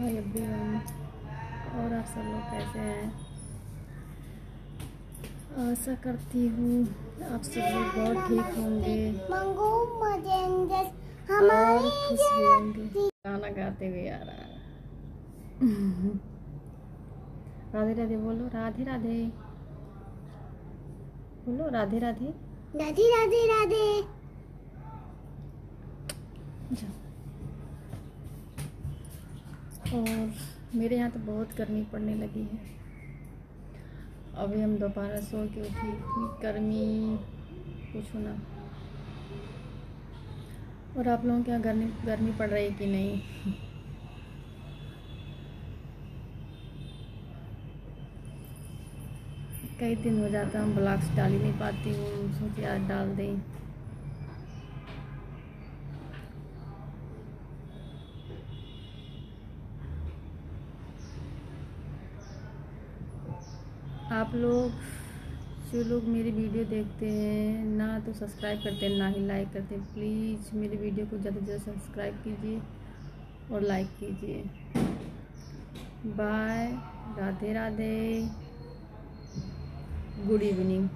Hi everyone और आप सब लोग कैसे हैं? आशा करती हूँ आप सब लोग बहुत ठीक होंगे। और खुश भी होंगे। गाना गाते हुए आ रहा है। राधे राधे बोलो राधे राधे। बोलो राधे राधे। राधे राधे राधे। जाओ। और मेरे यहाँ तो बहुत गर्मी पड़ने लगी है। अभी हम दोपहर सो के उठी, इतनी गर्मी, पूछो ना। और आप लोगों के यहाँ गर्मी गर्मी पड़ रही है कि नहीं? कई दिन हो जाता हम ब्लॉग्स डाल ही नहीं पाती हूँ, सोचे आज डाल दें। आप लोग, जो लोग मेरी वीडियो देखते हैं, ना तो सब्सक्राइब करते हैं, ना ही लाइक करते हैं। प्लीज़ मेरी वीडियो को ज़्यादा से ज़्यादा सब्सक्राइब कीजिए और लाइक कीजिए। Bye Radhe Radhe good evening